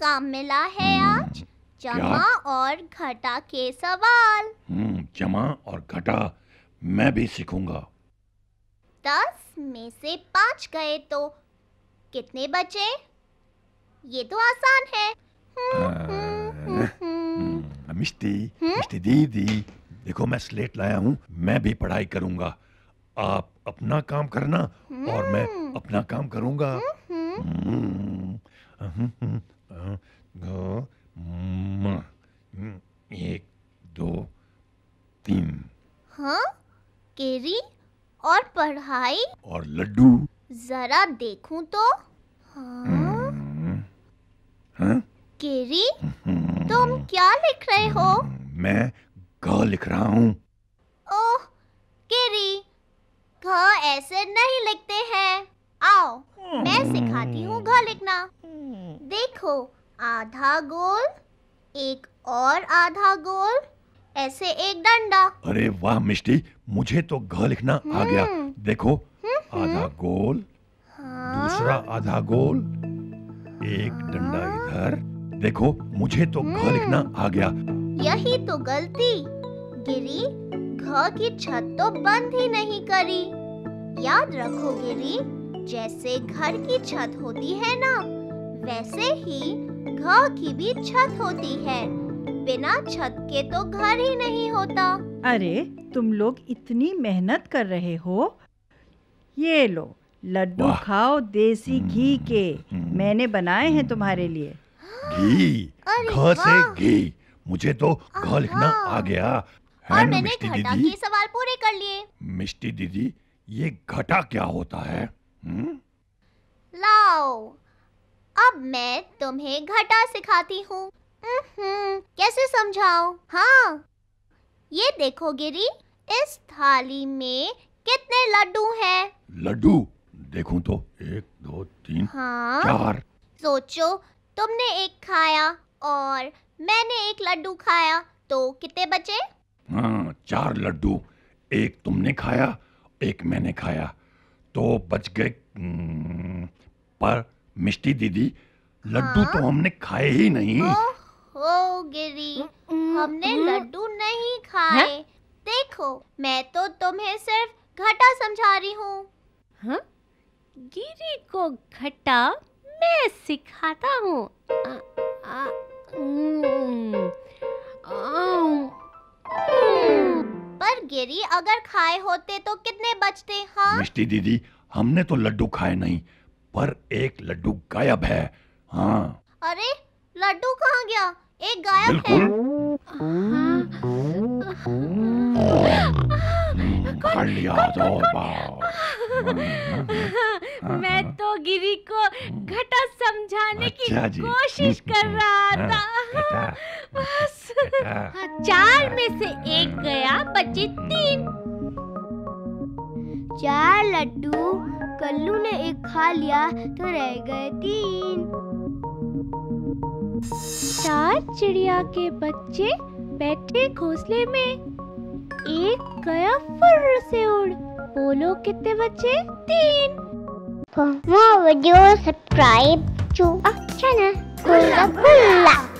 काम मिला है आज? जमा और घटा के सवाल। हम्म, जमा और घटा मैं भी सीखूँगा। दस में से पाँच गए तो कितने बचे? ये तो आसान है। हम्म, मिष्टी मिष्टी दीदी देखो मैं स्लेट लाया हूँ मैं भी पढ़ाई करूँगा। आप अपना काम करना और मैं अपना काम करूँगा। हम्म, हम्म, अ, हम्म, एक दो तीन हाँ केरी और पढ़ाई और लड्डू जरा देखूँ तो हाँ हम्म, हाँ? केरी हम्म, तुम क्या लिख रहे हो मैं ग लिख रहा हूँ ओह केरी घ ऐसे नहीं लिखते हैं आओ मैं सिखाती हूँ घ लिखना। देखो आधा गोल एक और आधा गोल ऐसे एक डंडा। अरे वाह मिष्टी मुझे तो घ लिखना आ गया। हम्म। देखो आधा गोल हाँ। दूसरा आधा गोल एक डंडा इधर। देखो मुझे तो घ लिखना आ गया। यही तो गलती। गिरी घ की छत तो बंद ही नहीं करी। याद रखो गिरी। जैसे घर की छत होती है ना वैसे ही घ की भी छत होती है। बिना छत के तो घर ही नहीं होता। अरे तुम लोग इतनी मेहनत कर रहे हो। ये लो लड्डू खाओ देसी घी के। हम्म। मैंने बनाए हैं तुम्हारे लिए। घी? से घी? मुझे तो घ लिखना आ गया। है और मैंने घटा के सवाल पूरे कर लिए। मिष्टी दीदी ये घटा क्या होता है? हम्म? लाओ। अब मैं तुम्हें घटा सिखाती हूँ। कैसे समझाऊं? हाँ। ये देखो गिरी इस थाली में कितने लड्डू हैं? लड्डू? देखूँ तो। एक दो तीन हाँ। चार। सोचो तुमने एक खाया और मैंने एक लड्डू खाया तो कितने बचे? हाँ चार लड्डू। एक तुमने खाया एक मैंने खाया। तो बच गए हम्म, पर मिष्टी दीदी लड्डू हाँ? तो हमने खाए ही नहीं। ओ, ओ गिरी हमने लड्डू नहीं खाए। देखो मैं तो तुम्हें सिर्फ़ घटा समझा रही हूँ। हाँ? गिरी को घटा मैं सिखाता हूँ। गिरी अगर खाए होते तो कितने बचते हाँ? मिष्टी दीदी हमने तो लड्डू खाए नहीं पर एक लड्डू गायब है हाँ। अरे लड्डू कहाँ गया? एक गायब है। बिल्कुल। है। कर लिया। हम्म, मैं तो गिरी को घटा समझाने की अच्छा जी। कोशिश कर रहा था। घटा, बस। हाँ, चार में से एक गया बचे तीन। चार लड्डू कल्लू ने एक खा लिया तो रह गए तीन। चार चिड़िया के बच्चे बैठे घोंसले में। एक गया फुर्र से उड़ बोलो कितने बचे? तीन। For more videos, subscribe to our channel. Kula Kulla.